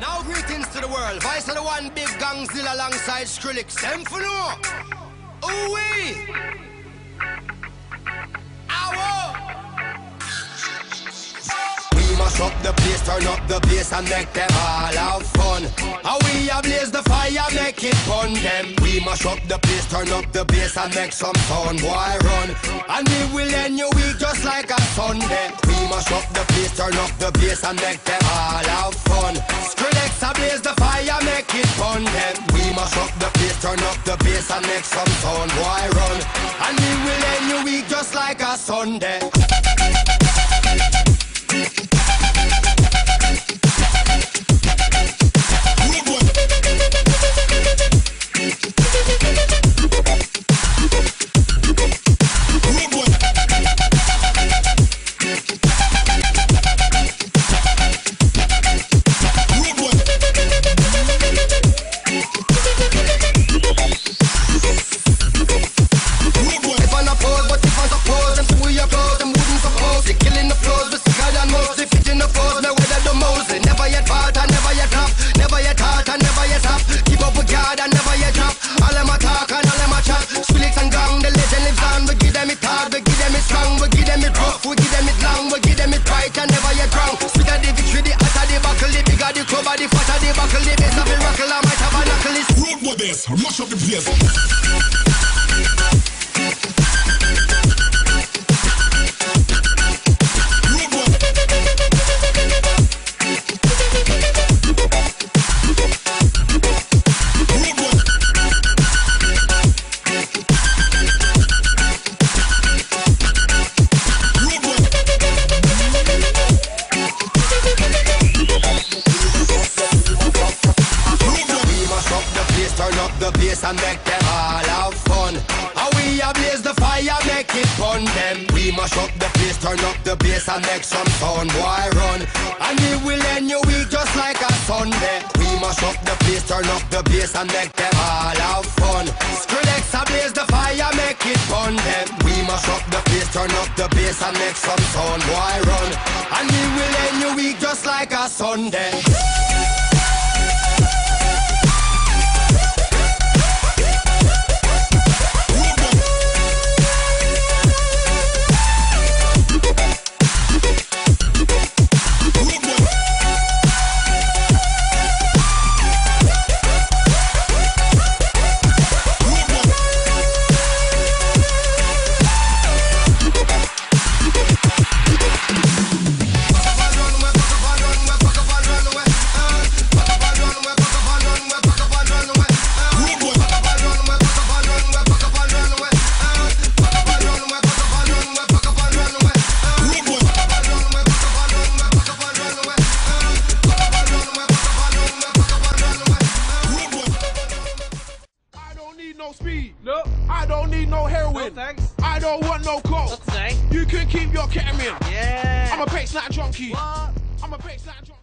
Now greetings to the world. Vice of the one big Gongzilla alongside Skrillex. Them for no. Ooh wee. We mash up the place, turn up the bass and make them all have fun. How we ablaze the fire, make it fun them. We mash up the place, turn up the bass and make some sound, boy run. And we will end your week just like a Sunday. We mash up the place, turn up the bass and make them all have fun. Skrillex ablaze the fire, make it fun them. We mash up the place, turn up the bass and make some sound, boy run. And we will end your week just like a Sunday. The flows, we sicker than most. They fit in the foes, no weather the. They never yet fault and never yet flop. Never yet halt and never yet stop. Keep up with God and never yet drop. All them a talk and all them a chat. Skrillex and Gong, the legend lives on. We give them it hard, we give them it strong, we give them it rough, we give them it long, we give them it right and never yet wrong. Sweeter the victory, the hotter the buckle, the bigger the cover, the fatter the buckle, the best of the rockle. I might have a knuckle. Road with this, mash up the place. The bass and make them all have fun. How we ablaze the fire, make it fun them. We mash up the place, turn up the bass and make some sound, boy run. And we will end your week just like a Sunday. We mash up the place, turn up the bass and make them all have fun. Skrillex ablaze the fire, make it fun them. We mash up the place, turn up the bass and make some sound, boy run. And we will end your week just like a Sunday. Speed. No. I don't need no heroin. No thanks. I don't want no coke. You can keep your ketamine. Yeah. I'm a pace not junkie. What? I'm a junkie.